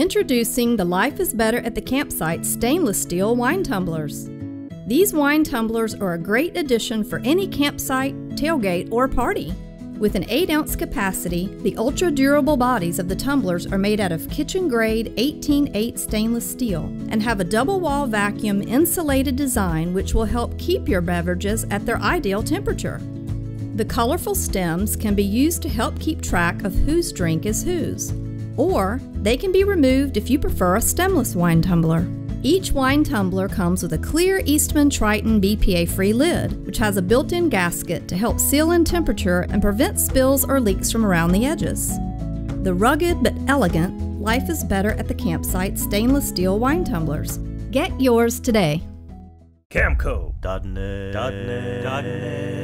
Introducing the Life is Better at the Campsite stainless steel wine tumblers. These wine tumblers are a great addition for any campsite, tailgate, or party. With an 8 ounce capacity, the ultra durable bodies of the tumblers are made out of kitchen grade 18-8 stainless steel and have a double wall vacuum insulated design which will help keep your beverages at their ideal temperature. The colorful stems can be used to help keep track of whose drink is whose. Or they can be removed if you prefer a stemless wine tumbler. Each wine tumbler comes with a clear Eastman Triton BPA free lid, which has a built in gasket to help seal in temperature and prevent spills or leaks from around the edges. The rugged but elegant Life is Better at the Campsite stainless steel wine tumblers. Get yours today. Camco. Dot net. Dot net. Dot net.